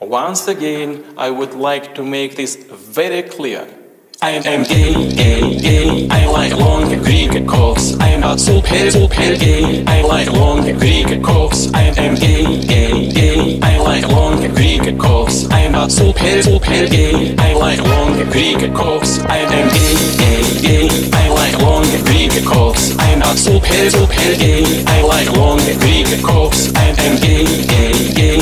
Once again, I would like to make this very clear. I am gay, gay, gay. I like long Greek cocks. I am not super, super gay. I like long Greek cocks. I am gay, gay, gay. I like long Greek cocks. I am not super, super gay. I like long Greek cocks. I am gay, gay, gay. I like long Greek cocks. I am not super, super gay. I like long Greek cocks. I am gay, gay, gay.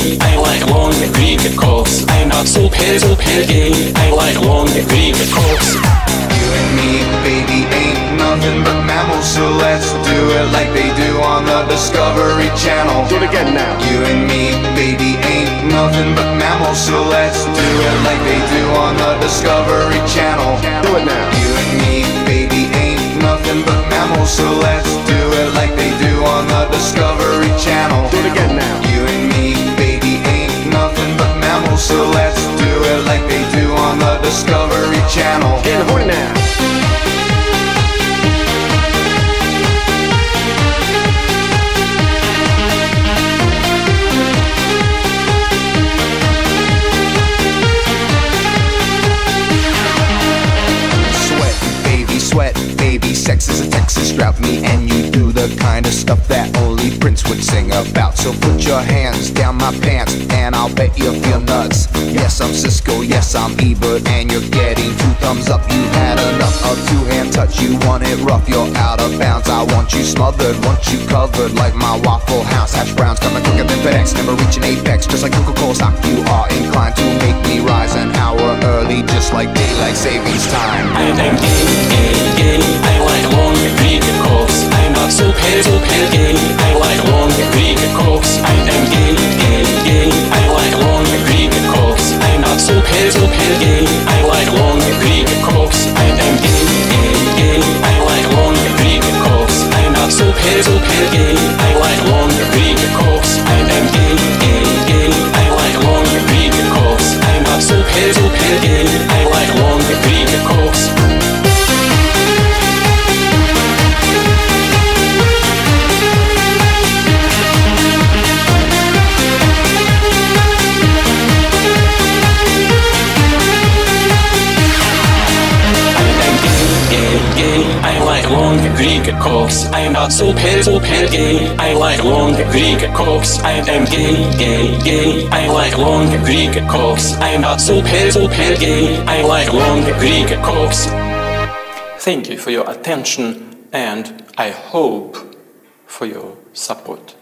I am not super, super gay. I like long Greek cocks. You and me, baby, ain't nothing but mammals So let's do it like they do on the Discovery Channel Do it again now. You and me, baby, ain't nothing but mammals So let's do it like they do on the Discovery Channel Do it now. You and me, baby, ain't nothing but mammals So let's Discovery Channel horny now. Sweat, baby, sweat, baby. Sex is a Texas drought. Me and you do the kind of stuff that only Prince would sing about. So put your hands down my pants, and I'll bet you feel nuts. Yes, I'm Siskel. Yes, I'm Ebert, and you're getting two thumbs up. You had enough of two hand touch. You want it rough. You're out of bounds. I want you smothered, want you covered like my Waffle House hash browns coming quicker than FedEx. Never reaching apex, just like Coca-Cola stock. You are inclined to make me rise an hour early, just like daylight savings time. I am gay. I like long Greek cocks. I am not so super, super gay. I like long Greek cocks. I am gay, gay, gay. I like long Greek cocks. I am not so super, super gay. I like long Greek cocks. Thank you for your attention and I hope for your support.